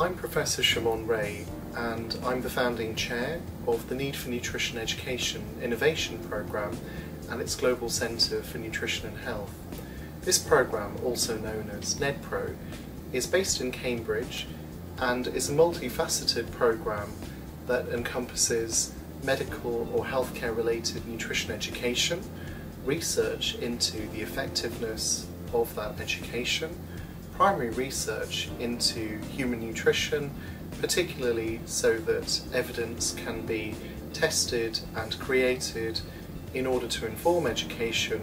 I'm Professor Shimon Ray and I'm the founding chair of the Need for Nutrition Education Innovation Programme and its Global Centre for Nutrition and Health. This programme, also known as NNEdPro, is based in Cambridge and is a multifaceted programme that encompasses medical or healthcare related nutrition education, research into the effectiveness of that education, primary research into human nutrition, particularly so that evidence can be tested and created in order to inform education,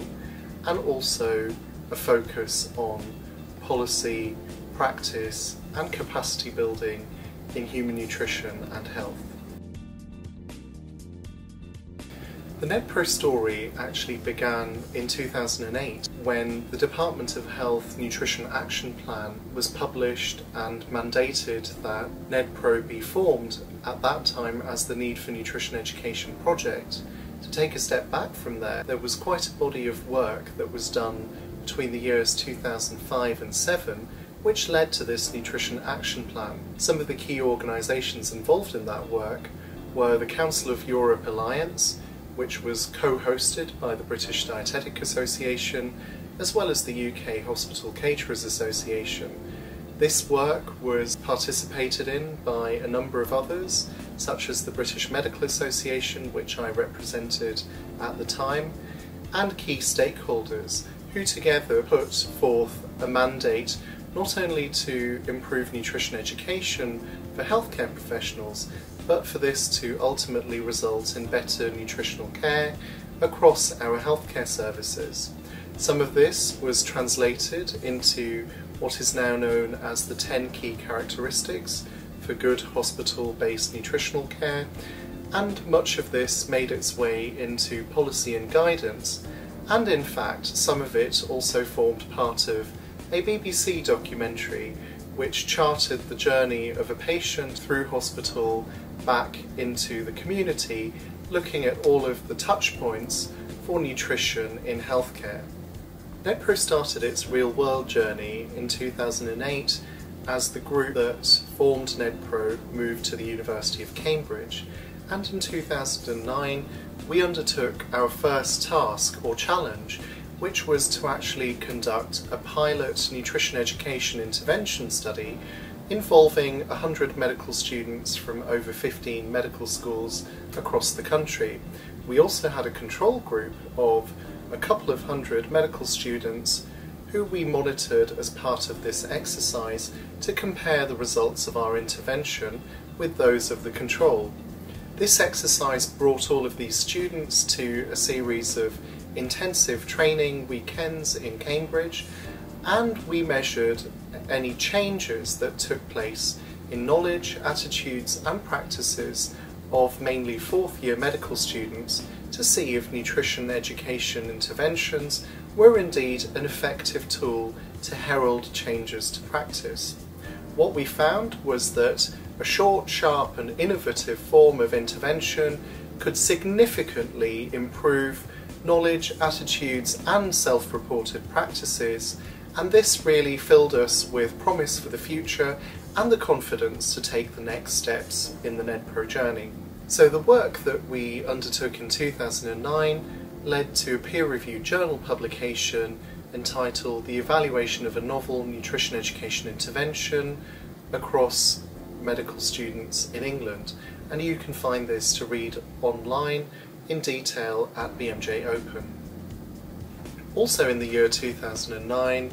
and also a focus on policy, practice and capacity building in human nutrition and health. The NNEdPro story actually began in 2008 when the Department of Health Nutrition Action Plan was published and mandated that NNEdPro be formed at that time as the Need for Nutrition Education project. To take a step back from there, there was quite a body of work that was done between the years 2005 and 7 which led to this Nutrition Action Plan. Some of the key organisations involved in that work were the Council of Europe Alliance, which was co-hosted by the British Dietetic Association as well as the UK Hospital Caterers Association. This work was participated in by a number of others, such as the British Medical Association, which I represented at the time, and key stakeholders who together put forth a mandate not only to improve nutrition education for healthcare professionals, but for this to ultimately result in better nutritional care across our healthcare services. Some of this was translated into what is now known as the 10 key characteristics for good hospital-based nutritional care, and much of this made its way into policy and guidance, and in fact some of it also formed part of a BBC documentary which charted the journey of a patient through hospital back into the community, looking at all of the touch points for nutrition in healthcare. NNEdPro started its real world journey in 2008 as the group that formed NNEdPro moved to the University of Cambridge and in 2009 we undertook our first task or challenge which was to actually conduct a pilot nutrition education intervention study involving 100 medical students from over 15 medical schools across the country. We also had a control group of a couple of hundred medical students who we monitored as part of this exercise to compare the results of our intervention with those of the control. This exercise brought all of these students to a series of intensive training weekends in Cambridge and we measured any changes that took place in knowledge, attitudes and practices of mainly fourth year medical students to see if nutrition education interventions were indeed an effective tool to herald changes to practice. What we found was that a short, sharp and innovative form of intervention could significantly improve knowledge, attitudes and self-reported practices and this really filled us with promise for the future and the confidence to take the next steps in the NNEdPro journey. So the work that we undertook in 2009 led to a peer-reviewed journal publication entitled The Evaluation of a Novel Nutrition Education Intervention across medical students in England and you can find this to read online in detail at BMJ Open. Also in the year 2009,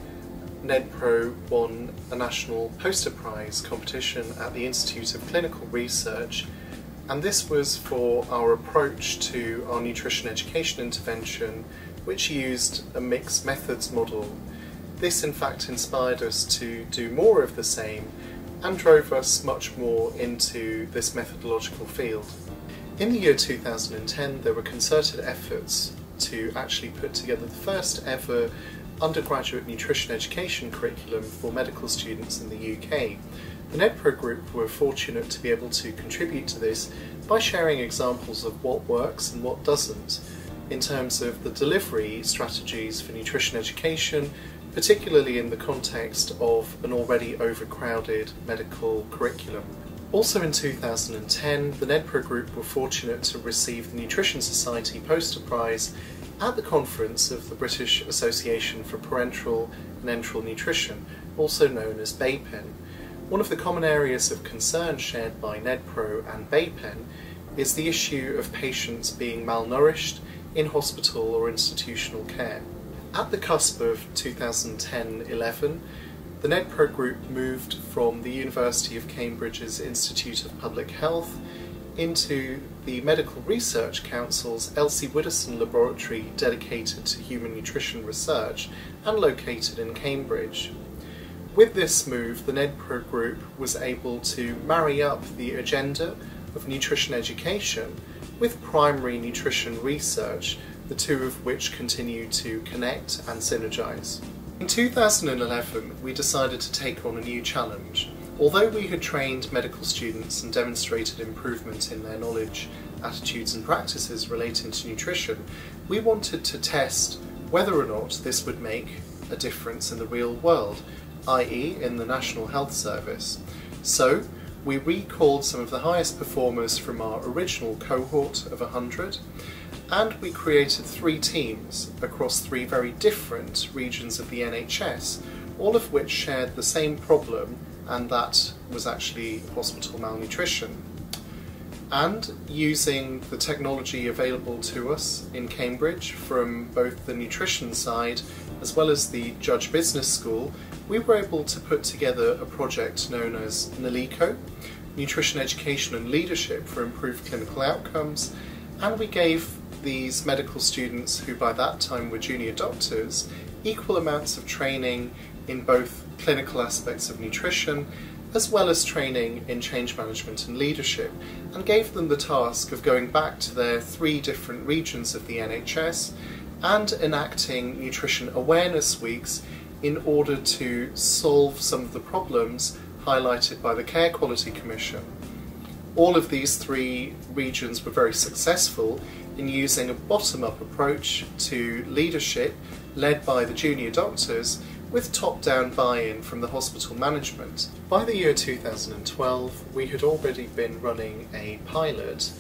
NNEdPro won a National Poster Prize competition at the Institute of Clinical Research and this was for our approach to our nutrition education intervention which used a mixed methods model. This in fact inspired us to do more of the same and drove us much more into this methodological field. In the year 2010 there were concerted efforts to actually put together the first ever undergraduate nutrition education curriculum for medical students in the UK. The NNEdPro group were fortunate to be able to contribute to this by sharing examples of what works and what doesn't in terms of the delivery strategies for nutrition education particularly in the context of an already overcrowded medical curriculum. Also in 2010, the NNEdPro Group were fortunate to receive the Nutrition Society Poster Prize at the conference of the British Association for Parenteral and Enteral Nutrition, also known as BAPEN. One of the common areas of concern shared by NNEdPro and BAPEN is the issue of patients being malnourished in hospital or institutional care. At the cusp of 2010-11, the NNEdPro group moved from the University of Cambridge's Institute of Public Health into the Medical Research Council's Elsie Widdowson laboratory dedicated to human nutrition research and located in Cambridge. With this move, the NNEdPro group was able to marry up the agenda of nutrition education with primary nutrition research, the two of which continue to connect and synergize. In 2011, we decided to take on a new challenge. Although we had trained medical students and demonstrated improvement in their knowledge, attitudes and practices relating to nutrition, we wanted to test whether or not this would make a difference in the real world, i.e. in the National Health Service. So, we recalled some of the highest performers from our original cohort of 100 and we created three teams across three very different regions of the NHS, all of which shared the same problem, and that was actually hospital malnutrition. And using the technology available to us in Cambridge from both the nutrition side as well as the Judge Business School, we were able to put together a project known as NALECO, Nutrition Education and Leadership for Improved Clinical Outcomes, and we gave these medical students, who by that time were junior doctors, equal amounts of training in both clinical aspects of nutrition as well as training in change management and leadership, and gave them the task of going back to their three different regions of the NHS and enacting nutrition awareness weeks in order to solve some of the problems highlighted by the Care Quality Commission. All of these three regions were very successful in using a bottom-up approach to leadership led by the junior doctors with top-down buy-in from the hospital management. By the year 2012 we had already been running a pilot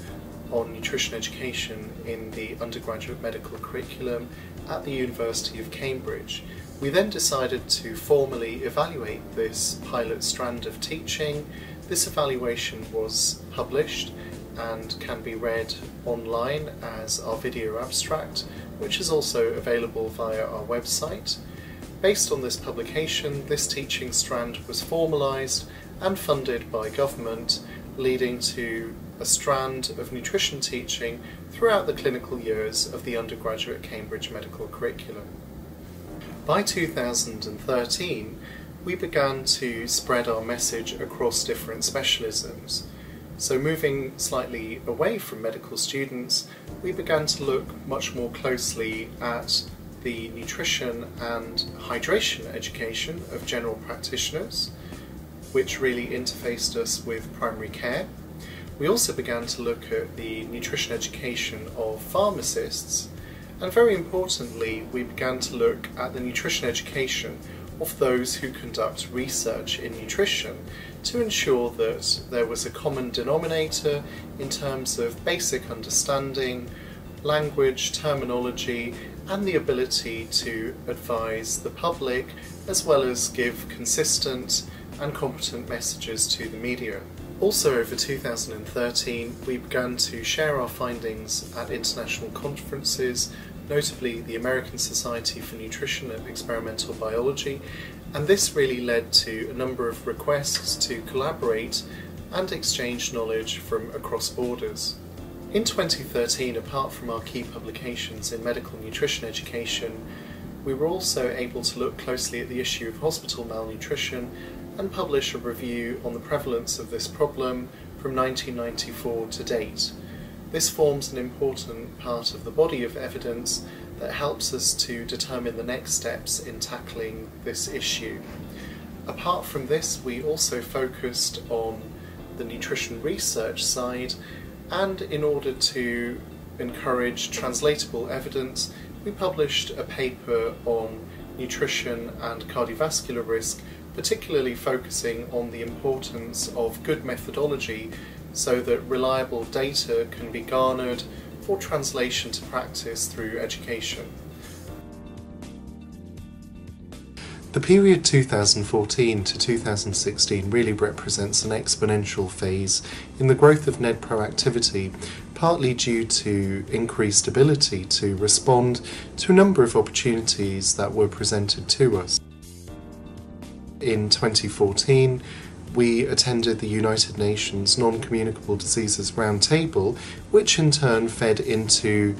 on nutrition education in the undergraduate medical curriculum at the University of Cambridge. We then decided to formally evaluate this pilot strand of teaching. This evaluation was published and can be read online as our video abstract, which is also available via our website. Based on this publication, this teaching strand was formalised and funded by government, leading to a strand of nutrition teaching throughout the clinical years of the undergraduate Cambridge medical curriculum. By 2013, we began to spread our message across different specialisms. So moving slightly away from medical students, we began to look much more closely at the nutrition and hydration education of general practitioners, which really interfaced us with primary care. We also began to look at the nutrition education of pharmacists, and very importantly, we began to look at the nutrition education of those who conduct research in nutrition to ensure that there was a common denominator in terms of basic understanding, language, terminology, and the ability to advise the public as well as give consistent and competent messages to the media. Also over 2013 we began to share our findings at international conferences notably the American Society for Nutrition and Experimental Biology, and this really led to a number of requests to collaborate and exchange knowledge from across borders. In 2013, apart from our key publications in medical nutrition education, we were also able to look closely at the issue of hospital malnutrition and publish a review on the prevalence of this problem from 1994 to date. This forms an important part of the body of evidence that helps us to determine the next steps in tackling this issue. Apart from this, we also focused on the nutrition research side, and in order to encourage translatable evidence, we published a paper on nutrition and cardiovascular risk, particularly focusing on the importance of good methodology so that reliable data can be garnered for translation to practice through education. The period 2014 to 2016 really represents an exponential phase in the growth of NNEdPro activity, partly due to increased ability to respond to a number of opportunities that were presented to us. In 2014, we attended the United Nations Non-Communicable Diseases Roundtable, which in turn fed into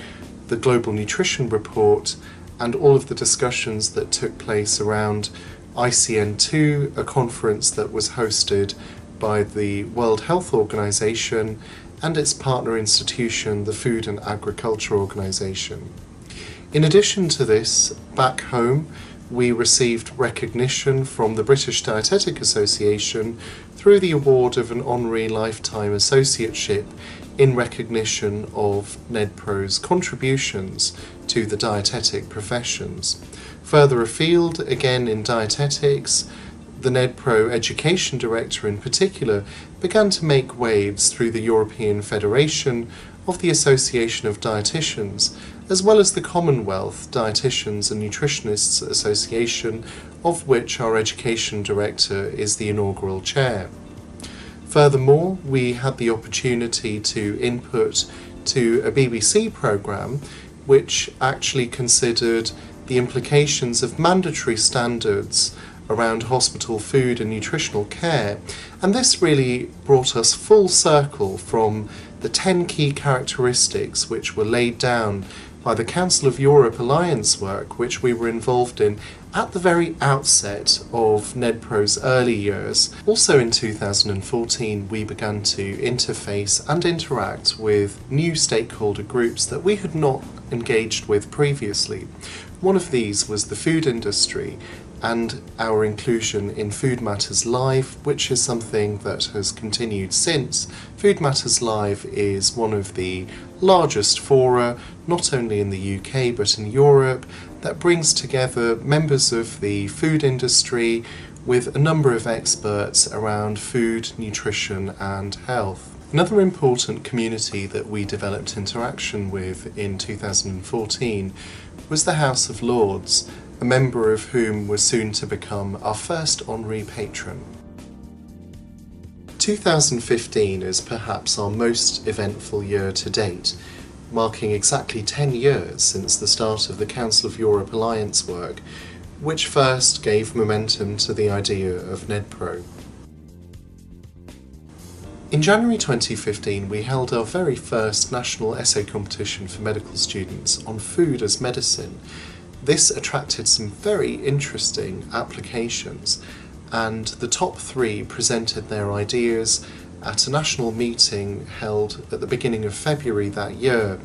the Global Nutrition Report and all of the discussions that took place around ICN2, a conference that was hosted by the World Health Organization and its partner institution, the Food and Agriculture Organization. In addition to this, back home, we received recognition from the British Dietetic Association through the award of an honorary lifetime associateship in recognition of NNEdPro's contributions to the dietetic professions. Further afield, again in dietetics, the NNEdPro education director in particular began to make waves through the European Federation of the Association of Dietitians, as well as the Commonwealth Dietitians and Nutritionists Association, of which our education director is the inaugural chair. Furthermore, we had the opportunity to input to a BBC programme which actually considered the implications of mandatory standards around hospital food and nutritional care, and this really brought us full circle from the 10 key characteristics which were laid down by the Council of Europe alliance work, which we were involved in at the very outset of NNEdPro's early years. Also in 2014, we began to interface and interact with new stakeholder groups that we had not engaged with previously. One of these was the food industry, and our inclusion in Food Matters Live, which is something that has continued since. Food Matters Live is one of the largest fora, not only in the UK but in Europe, that brings together members of the food industry with a number of experts around food, nutrition, and health. Another important community that we developed interaction with in 2014 was the House of Lords, a member of whom was soon to become our first honorary patron. 2015 is perhaps our most eventful year to date, marking exactly 10 years since the start of the Council of Europe Alliance work, which first gave momentum to the idea of NNEdPro. In January 2015, we held our very first national essay competition for medical students on food as medicine, this attracted some very interesting applications and the top three presented their ideas at a national meeting held at the beginning of February that year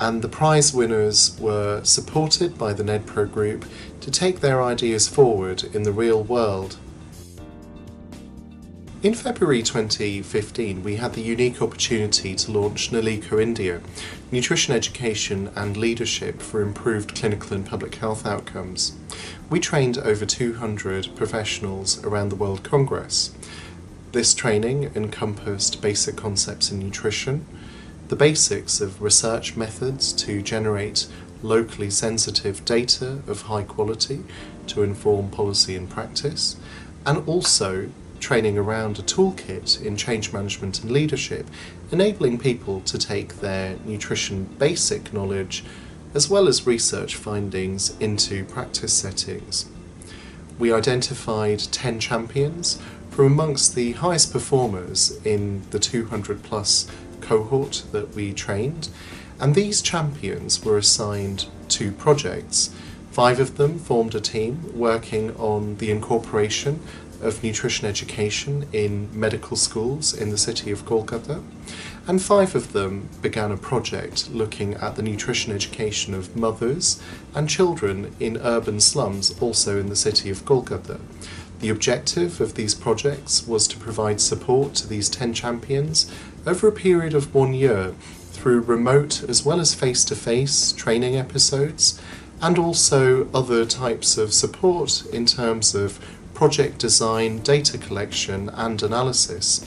and the prize winners were supported by the NNEdPro group to take their ideas forward in the real world. In February 2015, we had the unique opportunity to launch NALECO India, Nutrition Education and Leadership for Improved Clinical and Public Health Outcomes. We trained over 200 professionals around the World Congress. This training encompassed basic concepts in nutrition, the basics of research methods to generate locally sensitive data of high quality to inform policy and practice, and also training around a toolkit in change management and leadership, enabling people to take their nutrition basic knowledge as well as research findings into practice settings. We identified 10 champions from amongst the highest performers in the 200 plus cohort that we trained, and these champions were assigned to projects. Five of them formed a team working on the incorporation of nutrition education in medical schools in the city of Kolkata, and five of them began a project looking at the nutrition education of mothers and children in urban slums, also in the city of Kolkata. The objective of these projects was to provide support to these 10 champions over a period of one year through remote as well as face to face training episodes and also other types of support in terms of project design, data collection, and analysis.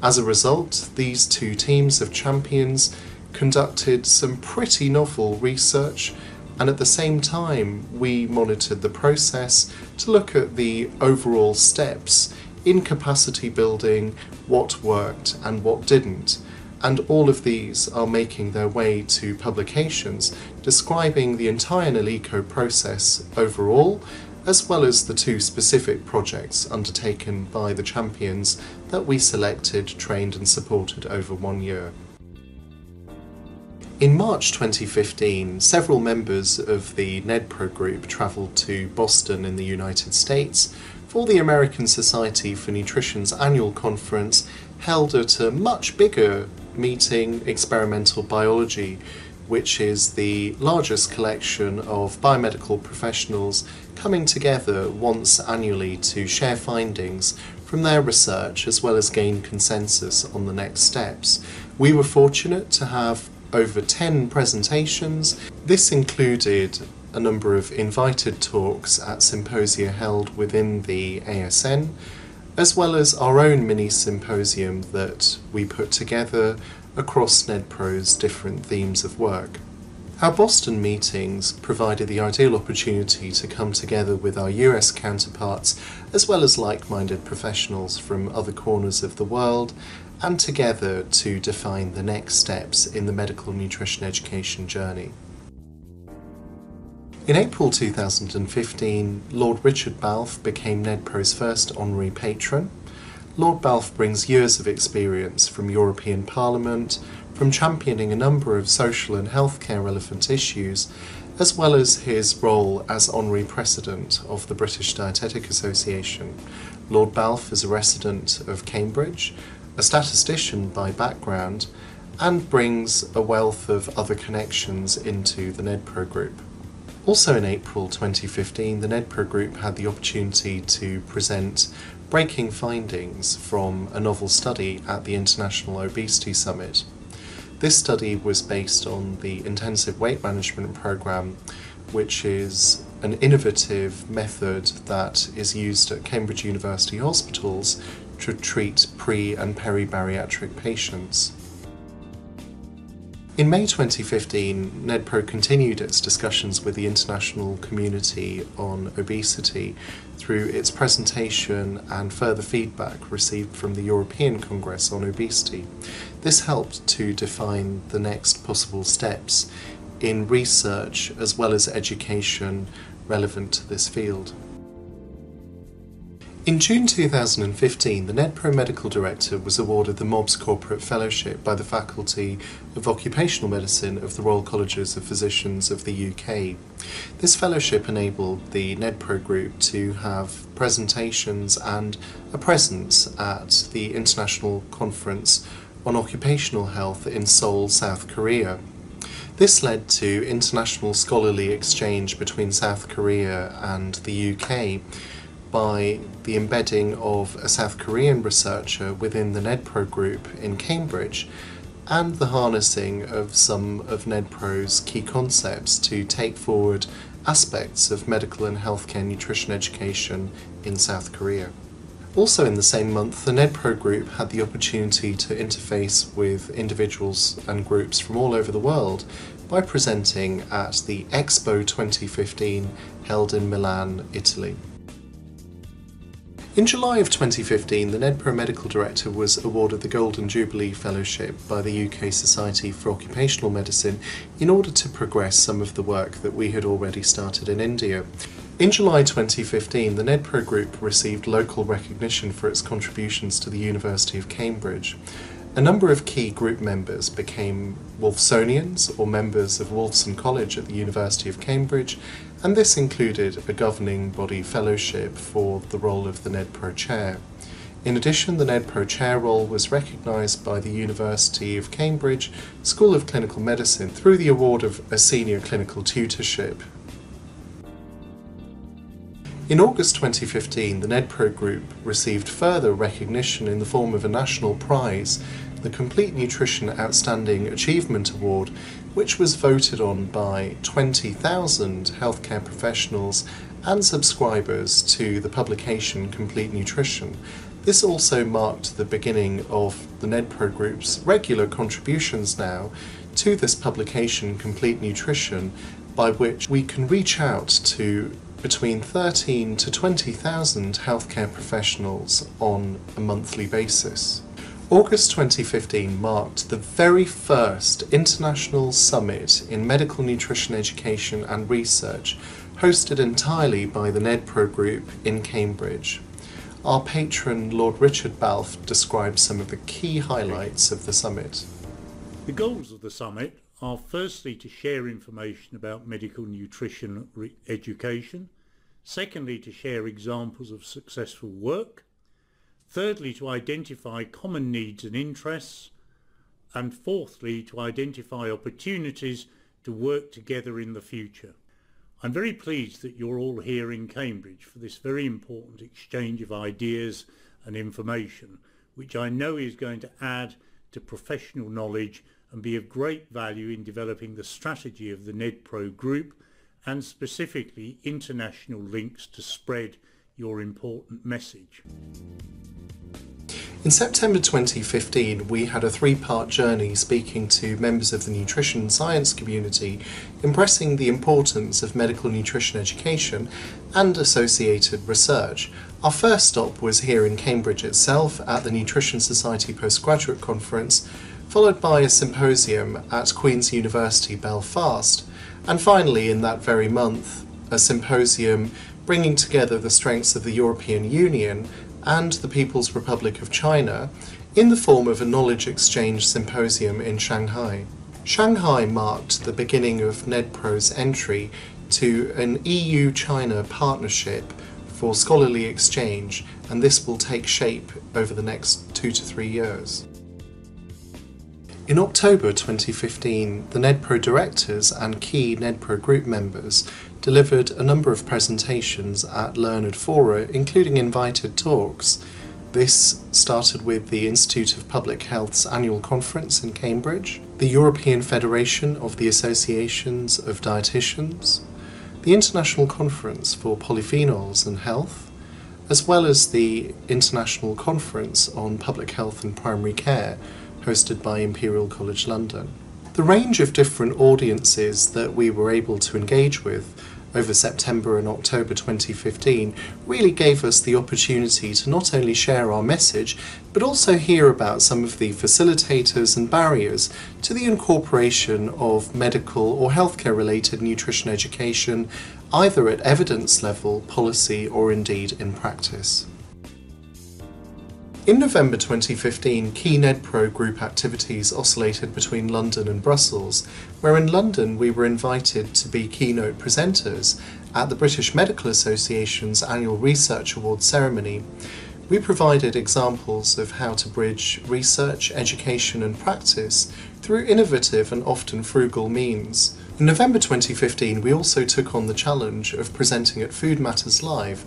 As a result, these two teams of champions conducted some pretty novel research, and at the same time, we monitored the process to look at the overall steps in capacity building, what worked and what didn't. And all of these are making their way to publications describing the entire NALECO process overall, as well as the two specific projects undertaken by the champions that we selected, trained, and supported over one year. In March 2015, several members of the NNEdPro group travelled to Boston in the United States for the American Society for Nutrition's annual conference held at a much bigger meeting, Experimental Biology, which is the largest collection of biomedical professionals coming together once annually to share findings from their research as well as gain consensus on the next steps. We were fortunate to have over 10 presentations. This included a number of invited talks at symposia held within the ASN, as well as our own mini symposium that we put together across NNEdPro's different themes of work. Our Boston meetings provided the ideal opportunity to come together with our US counterparts, as well as like minded professionals from other corners of the world, and together to define the next steps in the medical nutrition education journey. In April 2015, Lord Richard Balfe became NNEdPro's first honorary patron. Lord Balfe brings years of experience from European Parliament, from championing a number of social and healthcare relevant issues, as well as his role as honorary president of the British Dietetic Association. Lord Balfe is a resident of Cambridge, a statistician by background, and brings a wealth of other connections into the NNEdPro group. Also in April 2015, the NNEdPro group had the opportunity to present breaking findings from a novel study at the International Obesity Summit. This study was based on the Intensive Weight Management Program, which is an innovative method that is used at Cambridge University hospitals to treat pre and peri-bariatric patients. In May 2015, NNEdPro continued its discussions with the international community on obesity through its presentation and further feedback received from the European Congress on Obesity. This helped to define the next possible steps in research as well as education relevant to this field. In June 2015, the NNEdPro Medical Director was awarded the MOBS Corporate Fellowship by the Faculty of Occupational Medicine of the Royal Colleges of Physicians of the UK. This fellowship enabled the NNEdPro group to have presentations and a presence at the International Conference on Occupational Health in Seoul, South Korea. This led to international scholarly exchange between South Korea and the UK by the embedding of a South Korean researcher within the NNEdPro group in Cambridge and the harnessing of some of NNEdPro's key concepts to take forward aspects of medical and healthcare nutrition education in South Korea. Also in the same month, the NNEdPro group had the opportunity to interface with individuals and groups from all over the world by presenting at the Expo 2015 held in Milan, Italy. In July of 2015, the NNEdPro Medical Director was awarded the Golden Jubilee Fellowship by the UK Society for Occupational Medicine in order to progress some of the work that we had already started in India. In July 2015, the NNEdPro Group received local recognition for its contributions to the University of Cambridge. A number of key group members became Wolfsonians or members of Wolfson College at the University of Cambridge and this included a governing body fellowship for the role of the NNEdPro chair. In addition, the NNEdPro chair role was recognised by the University of Cambridge School of Clinical Medicine through the award of a senior clinical tutorship. In August 2015, the NNEdPro Group received further recognition in the form of a national prize, the Complete Nutrition Outstanding Achievement Award, which was voted on by 20,000 healthcare professionals and subscribers to the publication Complete Nutrition. This also marked the beginning of the NNEdPro Group's regular contributions now to this publication Complete Nutrition, by which we can reach out to between 13 to 20,000 healthcare professionals on a monthly basis. August 2015 marked the very first international summit in medical nutrition education and research hosted entirely by the NNEdPro Group in Cambridge. Our patron Lord Richard Balfe described some of the key highlights of the summit. The goals of the summit are firstly to share information about medical nutrition education, secondly to share examples of successful work, thirdly to identify common needs and interests, and fourthly to identify opportunities to work together in the future. I'm very pleased that you're all here in Cambridge for this very important exchange of ideas and information, which I know is going to add to professional knowledge and be of great value in developing the strategy of the NNEdPro group and specifically international links to spread your important message. In September 2015, we had a three part journey speaking to members of the nutrition science community, impressing the importance of medical nutrition education and associated research. Our first stop was here in Cambridge itself at the Nutrition Society Postgraduate Conference, followed by a symposium at Queen's University Belfast, and finally, in that very month, a symposium bringing together the strengths of the European Union and the People's Republic of China in the form of a knowledge exchange symposium in Shanghai. Shanghai marked the beginning of NNEdPro's entry to an EU China partnership for scholarly exchange, and this will take shape over the next two to three years. In October 2015, the NNEdPro directors and key NNEdPro group members delivered a number of presentations at learned fora, including invited talks. This started with the Institute of Public Health's annual conference in Cambridge, the European Federation of the Associations of Dietitians, the International Conference for Polyphenols and Health, as well as the International Conference on Public Health and Primary Care, hosted by Imperial College London. The range of different audiences that we were able to engage with over September and October 2015 really gave us the opportunity to not only share our message, but also hear about some of the facilitators and barriers to the incorporation of medical or healthcare related nutrition education, either at evidence level, policy, or indeed in practice. In November 2015, key NNEdPro group activities oscillated between London and Brussels, where in London we were invited to be keynote presenters at the British Medical Association's annual Research Awards ceremony. We provided examples of how to bridge research, education, and practice through innovative and often frugal means. In November 2015, we also took on the challenge of presenting at Food Matters Live,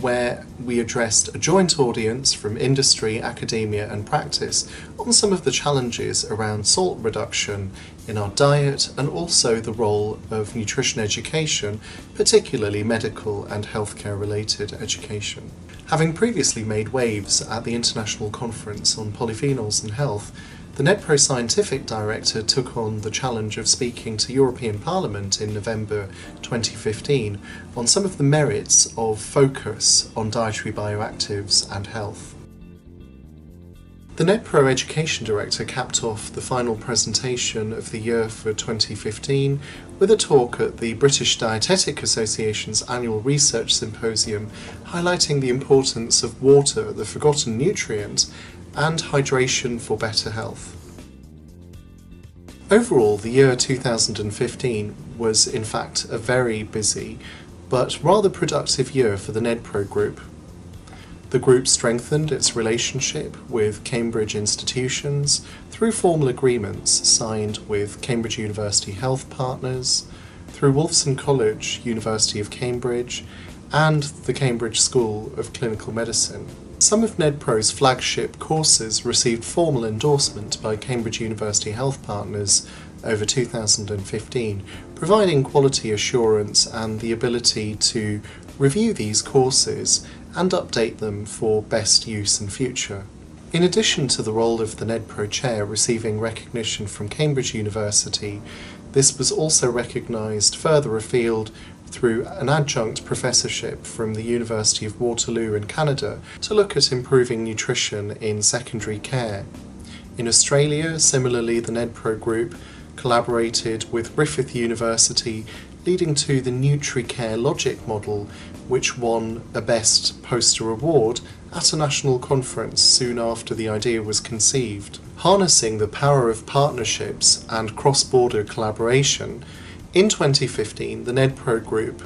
where we addressed a joint audience from industry, academia, and practice on some of the challenges around salt reduction in our diet and also the role of nutrition education, particularly medical and healthcare related education. Having previously made waves at the International Conference on Polyphenols and Health, the NNEdPro scientific director took on the challenge of speaking to European Parliament in November 2015 on some of the merits of focus on dietary bioactives and health. The NNEdPro Education Director capped off the final presentation of the year for 2015 with a talk at the British Dietetic Association's annual research symposium highlighting the importance of water, the forgotten nutrient, and hydration for better health. Overall, the year 2015 was in fact a very busy but rather productive year for the NNEdPro group. The group strengthened its relationship with Cambridge institutions through formal agreements signed with Cambridge University Health Partners, through Wolfson College, University of Cambridge, and the Cambridge School of Clinical Medicine. Some of NNEdPro's flagship courses received formal endorsement by Cambridge University Health Partners over 2015, providing quality assurance and the ability to review these courses and update them for best use in future. In addition to the role of the NNEdPro Chair receiving recognition from Cambridge University, this was also recognised further afield through an adjunct professorship from the University of Waterloo in Canada to look at improving nutrition in secondary care. In Australia, similarly, the NNEdPro group collaborated with Griffith University, leading to the NutriCare Logic model, which won a Best Poster Award at a national conference soon after the idea was conceived. Harnessing the power of partnerships and cross border collaboration, in 2015 the NNEdPro group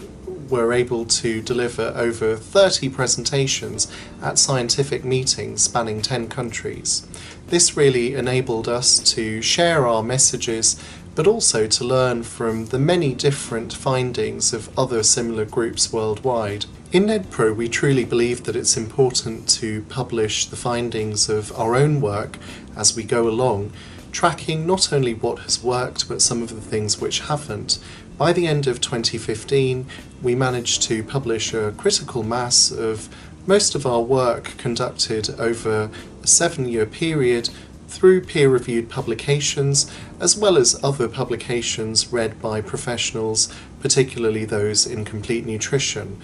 were able to deliver over 30 presentations at scientific meetings spanning 10 countries. This really enabled us to share our messages but also to learn from the many different findings of other similar groups worldwide. In NNEdPro, we truly believe that it's important to publish the findings of our own work as we go along, tracking not only what has worked but some of the things which haven't. By the end of 2015, we managed to publish a critical mass of most of our work conducted over a seven year period through peer reviewed publications as well as other publications read by professionals, particularly those in complete nutrition.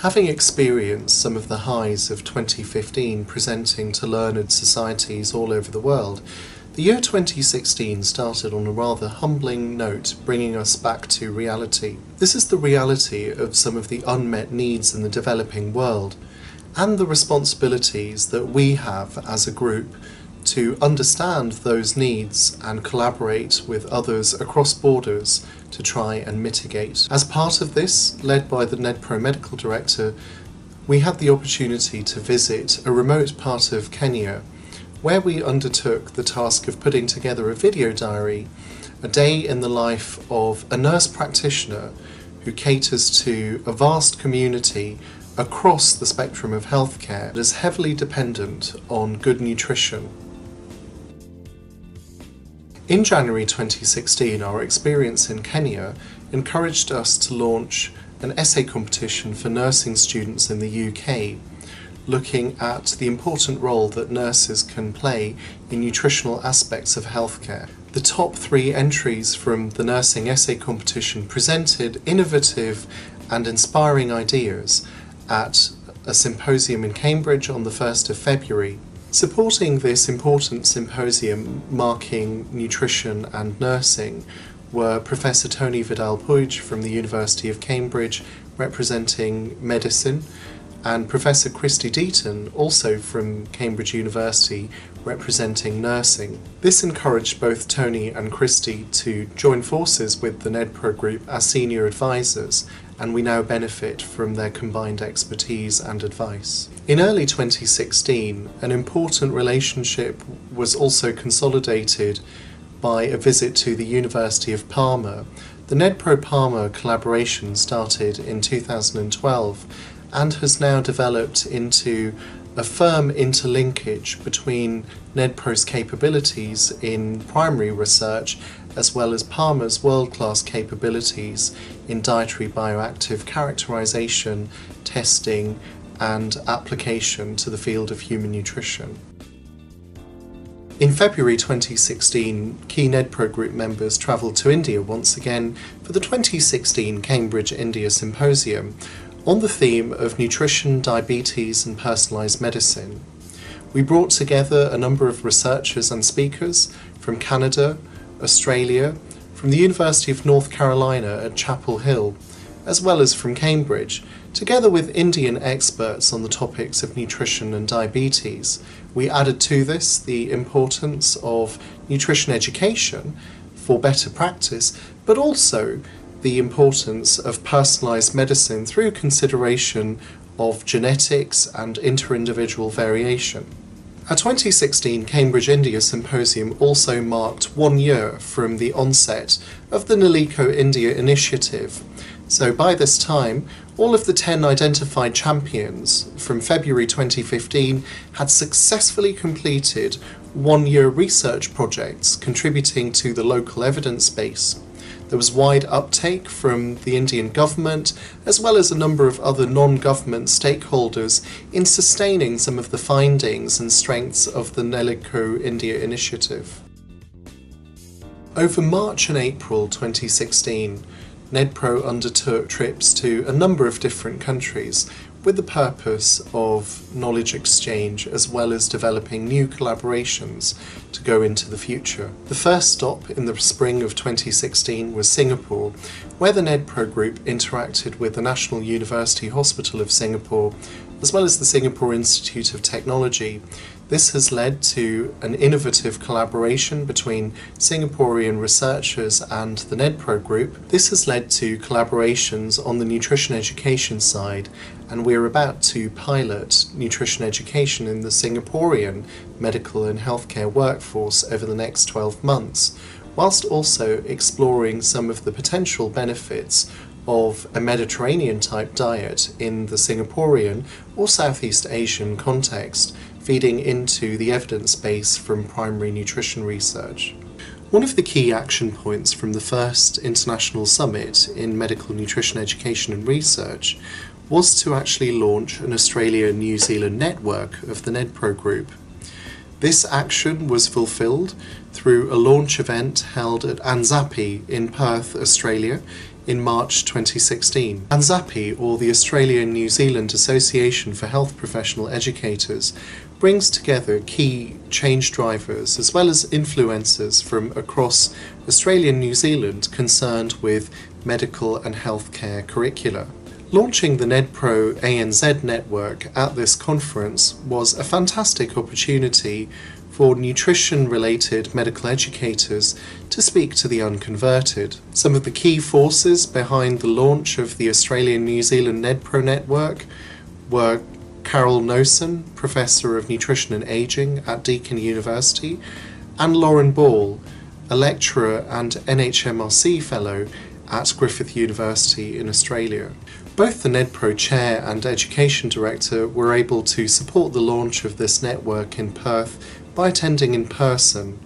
Having experienced some of the highs of 2015 presenting to learned societies all over the world, the year 2016 started on a rather humbling note, bringing us back to reality. This is the reality of some of the unmet needs in the developing world, and the responsibilities that we have as a group to understand those needs and collaborate with others across borders to try and mitigate. As part of this, led by the NNEdPro medical director, we had the opportunity to visit a remote part of Kenya where we undertook the task of putting together a video diary, a day in the life of a nurse practitioner who caters to a vast community across the spectrum of healthcare that is heavily dependent on good nutrition. In January 2016, our experience in Kenya encouraged us to launch an essay competition for nursing students in the UK, looking at the important role that nurses can play in nutritional aspects of healthcare. The top three entries from the nursing essay competition presented innovative and inspiring ideas at a symposium in Cambridge on the 1st of February. Supporting this important symposium marking nutrition and nursing were Professor Tony Vidal Puig from the University of Cambridge representing medicine and Professor Christi Deaton, also from Cambridge University, representing nursing. This encouraged both Tony and Christi to join forces with the NNEdPro group as senior advisors and we now benefit from their combined expertise and advice. In early 2016, an important relationship was also consolidated by a visit to the University of Parma. The NNEdPro Parma collaboration started in 2012 and has now developed into a firm interlinkage between NNEdPro's capabilities in primary research as well as Parma's world class capabilities in dietary bioactive characterization, testing, and application to the field of human nutrition. In February 2016, key NNEdPro group members travelled to India once again for the 2016 Cambridge India Symposium, on the theme of nutrition, diabetes, and personalised medicine. We brought together a number of researchers and speakers from Canada, Australia, from the University of North Carolina at Chapel Hill, as well as from Cambridge, together with Indian experts on the topics of nutrition and diabetes. We added to this the importance of nutrition education for better practice, but also the importance of personalised medicine through consideration of genetics and inter-individual variation. Our 2016 Cambridge India Symposium also marked one year from the onset of the Nalico India initiative. So by this time, all of the 10 identified champions from February 2015 had successfully completed one year research projects contributing to the local evidence base. There was wide uptake from the Indian government as well as a number of other non government stakeholders in sustaining some of the findings and strengths of the NNEdPro India initiative. Over March and April 2016, NNEdPro undertook trips to a number of different countries with the purpose of knowledge exchange as well as developing new collaborations to go into the future. The first stop in the spring of 2016 was Singapore, where the NNEdPro group interacted with the National University Hospital of Singapore as well as the Singapore Institute of Technology this has led to an innovative collaboration between Singaporean researchers and the NNEdPro group. This has led to collaborations on the nutrition education side, and we're about to pilot nutrition education in the Singaporean medical and healthcare workforce over the next 12 months, whilst also exploring some of the potential benefits of a Mediterranean type diet in the Singaporean or Southeast Asian context feeding into the evidence base from primary nutrition research. One of the key action points from the first International Summit in Medical Nutrition Education and Research was to actually launch an Australia New Zealand network of the NNEdPro group. This action was fulfilled through a launch event held at ANZAHPE in Perth, Australia in March 2016. ANZAHPE, or the Australian New Zealand Association for Health Professional Educators, brings together key change drivers as well as influencers from across Australia and New Zealand concerned with medical and healthcare curricula. Launching the NNEdPro ANZ network at this conference was a fantastic opportunity for nutrition related medical educators to speak to the unconverted. Some of the key forces behind the launch of the Australian New Zealand NNEdPro network were Caryl Nowson, Professor of Nutrition and Aging at Deakin University, and Lauren Ball, a lecturer and NHMRC Fellow at Griffith University in Australia. Both the NNEdPro Chair and Education Director were able to support the launch of this network in Perth by attending in person.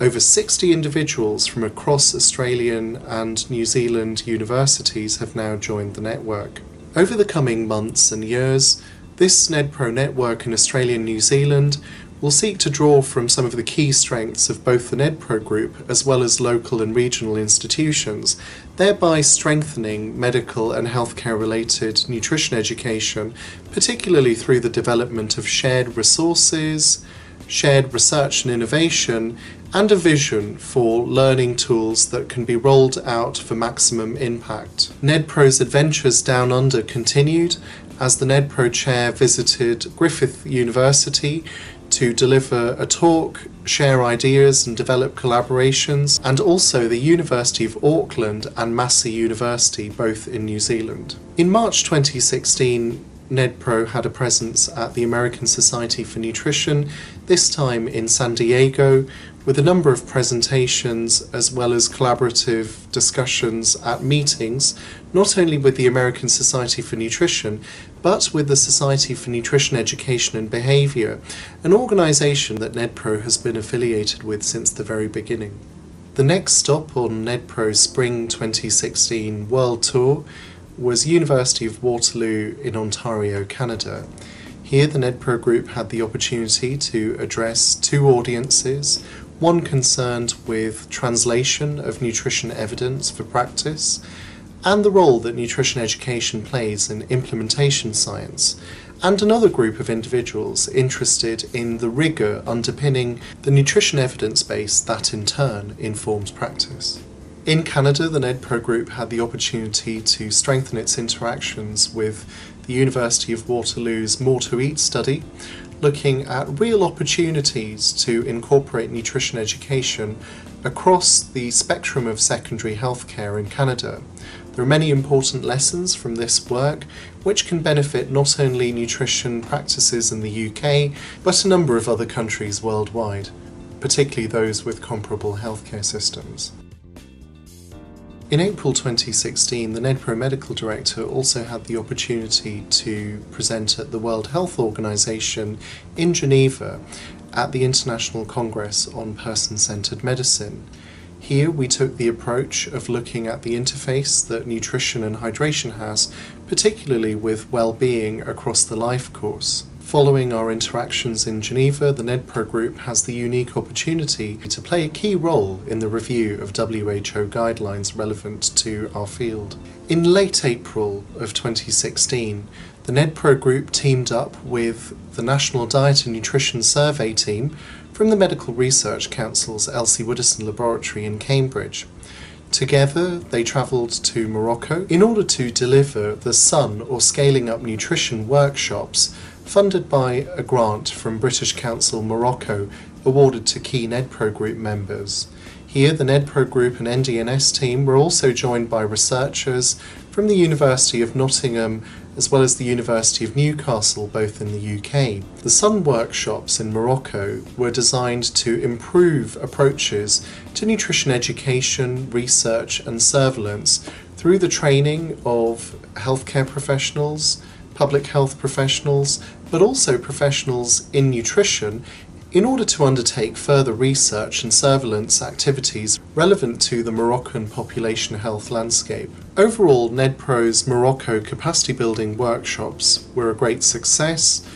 Over 60 individuals from across Australian and New Zealand universities have now joined the network. Over the coming months and years, this NNEdPro network in Australia and New Zealand will seek to draw from some of the key strengths of both the NNEdPro group as well as local and regional institutions, thereby strengthening medical and healthcare related nutrition education, particularly through the development of shared resources, shared research and innovation, and a vision for learning tools that can be rolled out for maximum impact. NNEdPro's adventures down under continued as the NNEdPro chair visited Griffith University to deliver a talk, share ideas, and develop collaborations, and also the University of Auckland and Massey University, both in New Zealand. In March 2016, NNEdPro had a presence at the American Society for Nutrition, this time in San Diego, with a number of presentations as well as collaborative discussions at meetings, not only with the American Society for Nutrition, but with the Society for Nutrition Education and Behaviour, an organisation that NNEdPro has been affiliated with since the very beginning. The next stop on NNEdPro's Spring 2016 World Tour was University of Waterloo in Ontario, Canada. Here, the NNEdPro group had the opportunity to address two audiences one concerned with translation of nutrition evidence for practice, and the role that nutrition education plays in implementation science, and another group of individuals interested in the rigour underpinning the nutrition evidence base that in turn informs practice. In Canada, the NNEdPro group had the opportunity to strengthen its interactions with the University of Waterloo's More-2-Eat study, looking at real opportunities to incorporate nutrition education across the spectrum of secondary healthcare in Canada. There are many important lessons from this work which can benefit not only nutrition practices in the UK but a number of other countries worldwide, particularly those with comparable healthcare systems. In April 2016, the NNEdPro medical director also had the opportunity to present at the World Health Organization in Geneva at the International Congress on Person Centered Medicine. Here we took the approach of looking at the interface that nutrition and hydration has, particularly with well-being across the life course. Following our interactions in Geneva, the NNEdPro group has the unique opportunity to play a key role in the review of WHO guidelines relevant to our field. In late April of 2016, the NNEdPro group teamed up with the National Diet and Nutrition Survey team from the Medical Research Council's Elsie Widdowson Laboratory in Cambridge. Together, they travelled to Morocco in order to deliver the SUN or Scaling Up Nutrition workshops funded by a grant from British Council Morocco awarded to key NNEdPro group members. Here, the NNEdPro group and NDNS team were also joined by researchers from the University of Nottingham as well as the University of Newcastle, both in the UK. The SUN workshops in Morocco were designed to improve approaches to nutrition education, research, and surveillance through the training of healthcare professionals, public health professionals, but also professionals in nutrition in order to undertake further research and surveillance activities relevant to the Moroccan population health landscape. Overall, NNEdPro's Morocco capacity building workshops were a great success,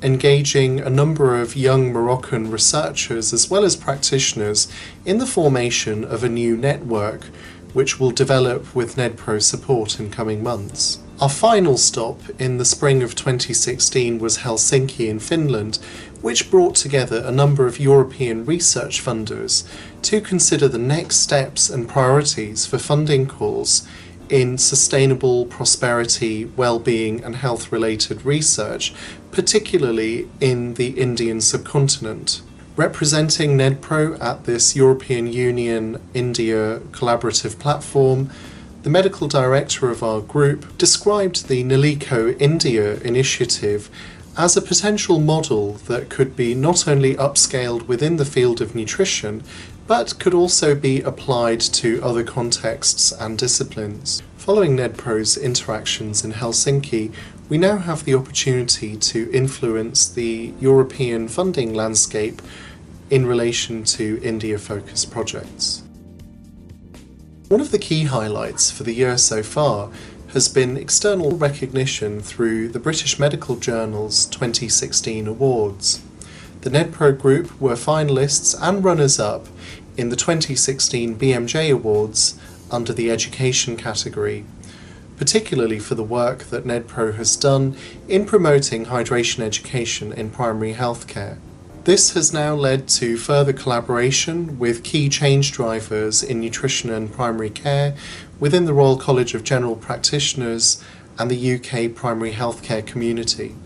engaging a number of young Moroccan researchers as well as practitioners in the formation of a new network which will develop with NNEdPro support in coming months. Our final stop in the spring of 2016 was Helsinki in Finland, which brought together a number of European research funders to consider the next steps and priorities for funding calls in sustainable prosperity, well-being and health-related research, particularly in the Indian subcontinent. Representing NNEdPro at this European Union India collaborative platform, the medical director of our group described the NALECO India initiative as a potential model that could be not only upscaled within the field of nutrition, but could also be applied to other contexts and disciplines. Following NNEdPro's interactions in Helsinki, we now have the opportunity to influence the European funding landscape in relation to India-focused projects. One of the key highlights for the year so far has been external recognition through the British Medical Journal's 2016 awards. The NNEdPro Group were finalists and runners-up in the 2016 BMJ Awards under the Education category, particularly for the work that NNEdPro has done in promoting hydration education in primary healthcare. This has now led to further collaboration with key change drivers in nutrition and primary care within the Royal College of General Practitioners and the UK primary healthcare community.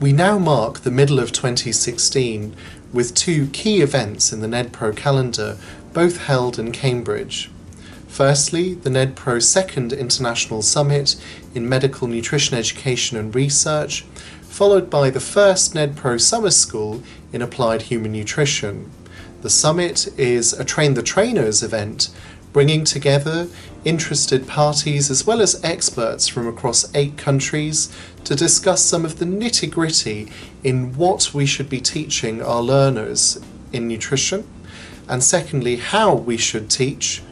We now mark the middle of 2016 with two key events in the NNEdPro calendar, both held in Cambridge. Firstly, the NNEdPro Second International Summit in Medical Nutrition Education and Research, followed by the first NNEdPro Summer School in Applied Human Nutrition. The summit is a Train the Trainers event, bringing together interested parties as well as experts from across eight countries to discuss some of the nitty gritty in what we should be teaching our learners in nutrition, and secondly, how we should teach,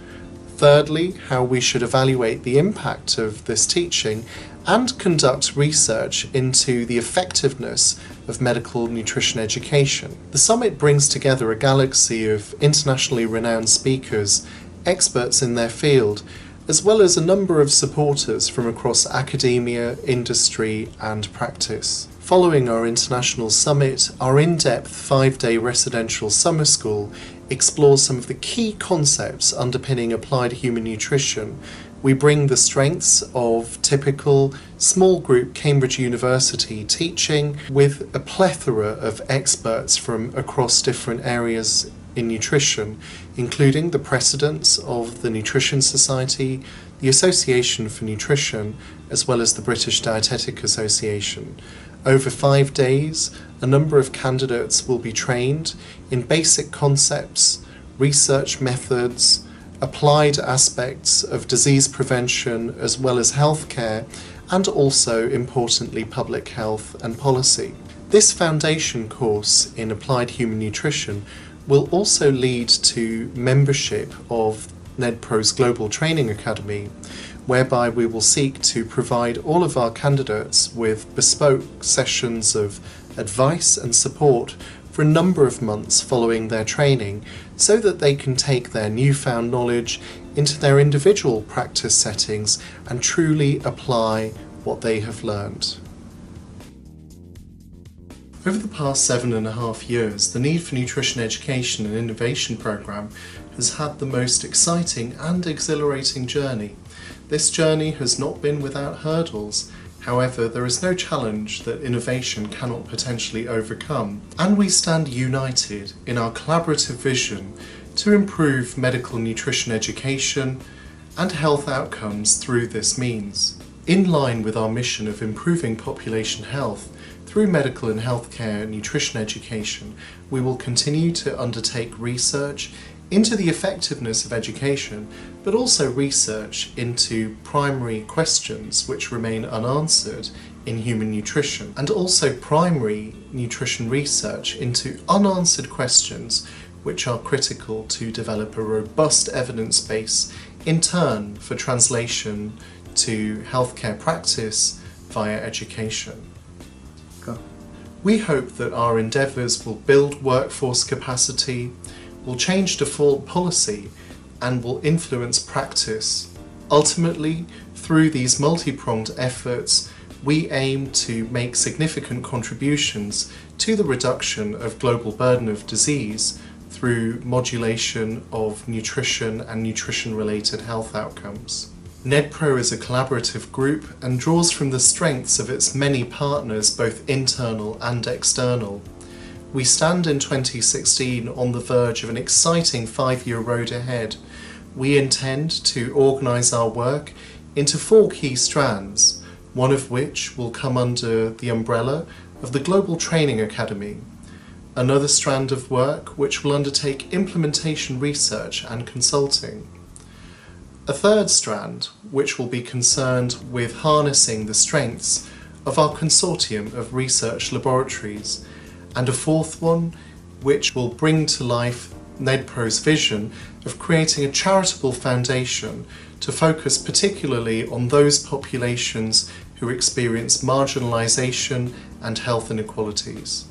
thirdly, how we should evaluate the impact of this teaching, and conduct research into the effectiveness of medical nutrition education. The summit brings together a galaxy of internationally renowned speakers, experts in their field, as well as a number of supporters from across academia, industry and practice. Following our international summit, our in-depth five-day residential summer school explores some of the key concepts underpinning applied human nutrition we bring the strengths of typical small group Cambridge University teaching with a plethora of experts from across different areas in nutrition, including the presidents of the Nutrition Society, the Association for Nutrition, as well as the British Dietetic Association. Over five days, a number of candidates will be trained in basic concepts, research methods, applied aspects of disease prevention as well as healthcare, and also, importantly, public health and policy. This foundation course in applied human nutrition will also lead to membership of NNEdPro's Global Training Academy, whereby we will seek to provide all of our candidates with bespoke sessions of advice and support for a number of months following their training so that they can take their newfound knowledge into their individual practice settings and truly apply what they have learned. Over the past seven and a half years, the Need for Nutrition Education and Innovation programme has had the most exciting and exhilarating journey. This journey has not been without hurdles, However, there is no challenge that innovation cannot potentially overcome, and we stand united in our collaborative vision to improve medical nutrition education and health outcomes through this means. In line with our mission of improving population health through medical and healthcare nutrition education, we will continue to undertake research into the effectiveness of education, but also research into primary questions which remain unanswered in human nutrition, and also primary nutrition research into unanswered questions which are critical to develop a robust evidence base in turn for translation to healthcare practice via education. We hope that our endeavours will build workforce capacity, will change default policy and will influence practice. Ultimately, through these multi-pronged efforts, we aim to make significant contributions to the reduction of global burden of disease through modulation of nutrition and nutrition-related health outcomes. NNEdPro is a collaborative group and draws from the strengths of its many partners, both internal and external. We stand in 2016 on the verge of an exciting five-year road ahead. We intend to organise our work into four key strands, one of which will come under the umbrella of the Global Training Academy, another strand of work which will undertake implementation research and consulting, a third strand which will be concerned with harnessing the strengths of our consortium of research laboratories and a fourth one which will bring to life NNEdPro's vision of creating a charitable foundation to focus particularly on those populations who experience marginalisation and health inequalities.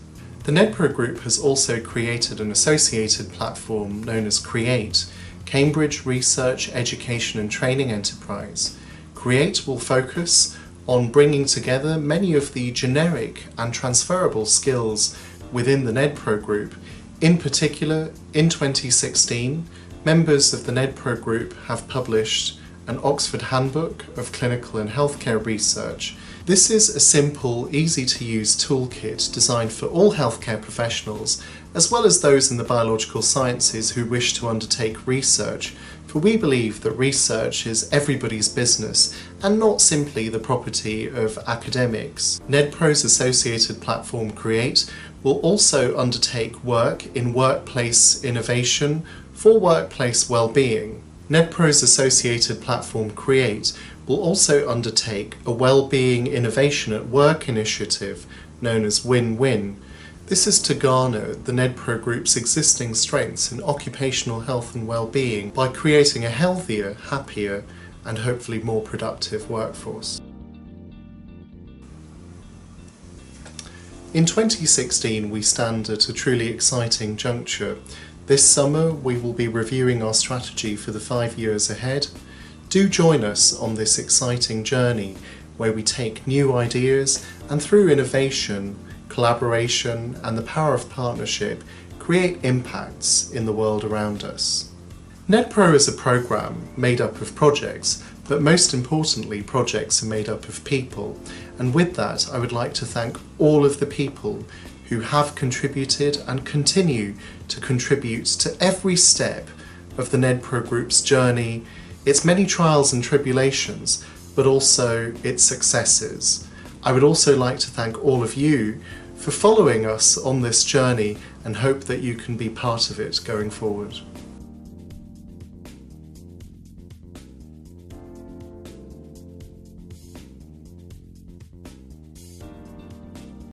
The NNEdPro Group has also created an associated platform known as CREATE, Cambridge Research, Education and Training Enterprise. CREATE will focus on bringing together many of the generic and transferable skills within the NNEdPro group. In particular, in 2016, members of the NNEdPro group have published an Oxford Handbook of Clinical and Healthcare Research. This is a simple, easy to use toolkit designed for all healthcare professionals, as well as those in the biological sciences who wish to undertake research, for we believe that research is everybody's business and not simply the property of academics. NNEdPro's associated platform CREATE will also undertake work in workplace innovation for workplace well-being. NNEdPro's associated platform CREATE will also undertake a well-being innovation at work initiative known as Win-Win. This is to garner the NNEdPro Group's existing strengths in occupational health and well-being by creating a healthier, happier and hopefully more productive workforce. In 2016 we stand at a truly exciting juncture. This summer we will be reviewing our strategy for the five years ahead. Do join us on this exciting journey where we take new ideas and through innovation, collaboration and the power of partnership create impacts in the world around us. NNEdPro is a programme made up of projects but most importantly projects are made up of people and with that, I would like to thank all of the people who have contributed and continue to contribute to every step of the NNEdPro Group's journey, its many trials and tribulations, but also its successes. I would also like to thank all of you for following us on this journey and hope that you can be part of it going forward.